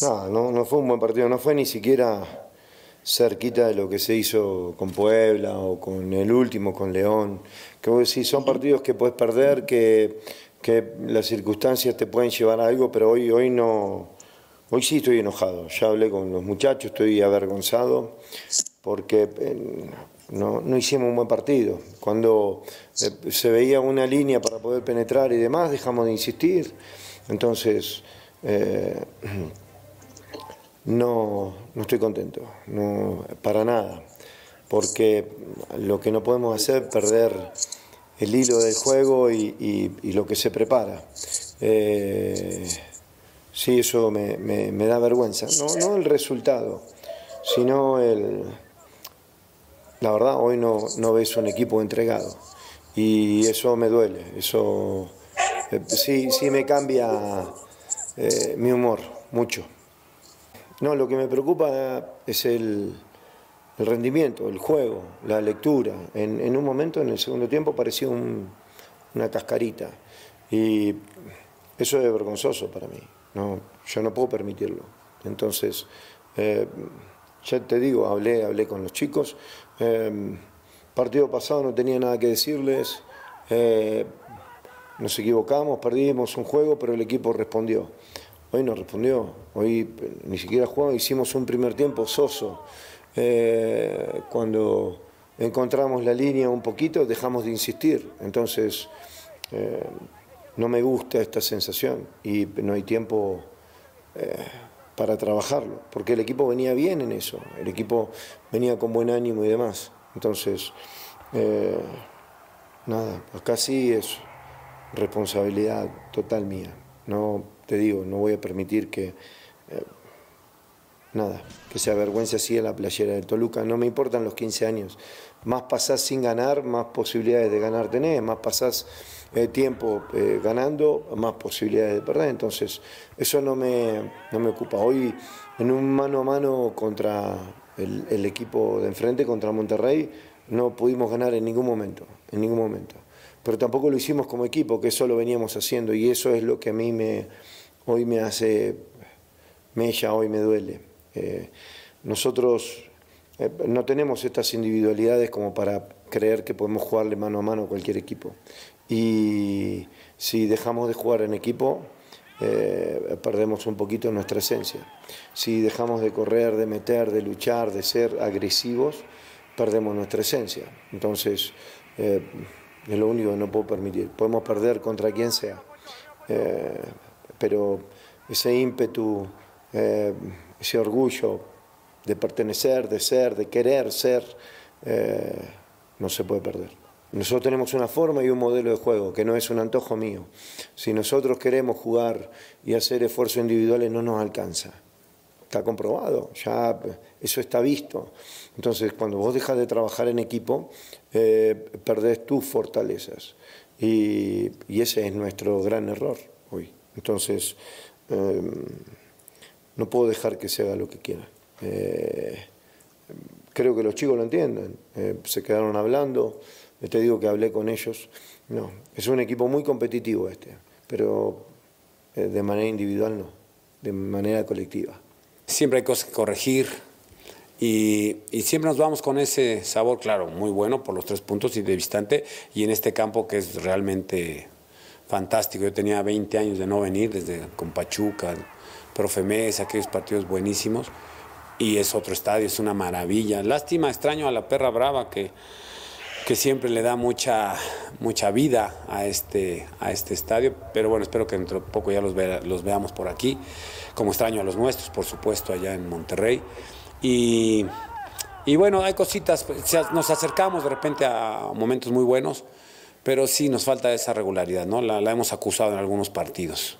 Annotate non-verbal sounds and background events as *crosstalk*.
No, no, no fue un buen partido, no fue ni siquiera cerquita de lo que se hizo con Puebla o con el último, con León. Que vos decís, son partidos que puedes perder, que, que las circunstancias te pueden llevar a algo, pero hoy, hoy no. Hoy sí estoy enojado. Ya hablé con los muchachos, estoy avergonzado porque eh, no, no hicimos un buen partido. Cuando eh, se veía una línea para poder penetrar y demás, dejamos de insistir. Entonces. Eh, *clears throat* no, no estoy contento, no, para nada, porque lo que no podemos hacer es perder el hilo del juego y, lo que se prepara. Eh, sí, eso me, da vergüenza, no, no el resultado, sino el... La verdad, hoy no, no ves un equipo entregado y eso me duele, eso eh, sí, sí me cambia eh, mi humor mucho. No, lo que me preocupa es el, rendimiento, el juego, la lectura. En, un momento, en el segundo tiempo, parecía una cascarita. Y eso es vergonzoso para mí. No, yo no puedo permitirlo. Entonces, eh, ya te digo, hablé, hablé con los chicos. Eh, partido pasado no tenía nada que decirles. Eh, nos equivocamos, perdimos un juego, pero el equipo respondió. Hoy no respondió, hoy ni siquiera jugamos, hicimos un primer tiempo soso. Eh, cuando encontramos la línea un poquito, dejamos de insistir. Entonces, eh, no me gusta esta sensación y no hay tiempo eh, para trabajarlo, porque el equipo venía bien en eso, el equipo venía con buen ánimo y demás. Entonces, nada, acá sí es responsabilidad total mía. No te digo, no voy a permitir que, eh, nada, que se avergüence así en la playera de Toluca. No me importan los 15 años. Más pasás sin ganar, más posibilidades de ganar tenés, más pasás eh, tiempo eh, ganando, más posibilidades de perder. Entonces, eso no me, no me ocupa. Hoy, en un mano a mano contra el, el equipo de enfrente, contra Monterrey, no pudimos ganar en ningún momento, en ningún momento. Pero tampoco lo hicimos como equipo, que eso lo veníamos haciendo y eso es lo que a mí me, hoy me hace mella, hoy me duele. Eh, nosotros eh, no tenemos estas individualidades como para creer que podemos jugarle mano a mano a cualquier equipo. Y si dejamos de jugar en equipo, eh, perdemos un poquito nuestra esencia. Si dejamos de correr, de meter, de luchar, de ser agresivos, perdemos nuestra esencia. Entonces, es lo único que no puedo permitir. Podemos perder contra quien sea pero ese ímpetu, eh, ese orgullo de pertenecer, de ser, de querer ser, eh, no se puede perder. Nosotros tenemos una forma y un modelo de juego, que no es un antojo mío. Si nosotros queremos jugar y hacer esfuerzos individuales, no nos alcanza. Está comprobado, ya eso está visto. Entonces, cuando vos dejas de trabajar en equipo, eh, perdés tus fortalezas. y ese es nuestro gran error hoy. Entonces, em, no puedo dejar que se haga lo que quiera. Eh, creo que los chicos lo entienden, eh, se quedaron hablando, te digo que hablé con ellos. No, es un equipo muy competitivo este, pero eh, de manera individual no, de manera colectiva. Siempre hay cosas que corregir, y, y, siempre nos vamos con ese sabor, claro, muy bueno por los tres puntos y de distante, y en este campo que es realmente fantástico. Yo tenía 20 años de no venir, desde con Pachuca, Profe Mesa, aquellos partidos buenísimos. Y es otro estadio, es una maravilla. Lástima, extraño a la perra brava que, que siempre le da mucha, mucha vida a este, a este estadio. Pero bueno, espero que dentro de poco ya los, los veamos por aquí. Como extraño a los nuestros, por supuesto, allá en Monterrey. Y, y bueno, hay cositas, nos acercamos de repente a momentos muy buenos pero sí nos falta esa regularidad, ¿no? La hemos acusado en algunos partidos.